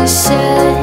I should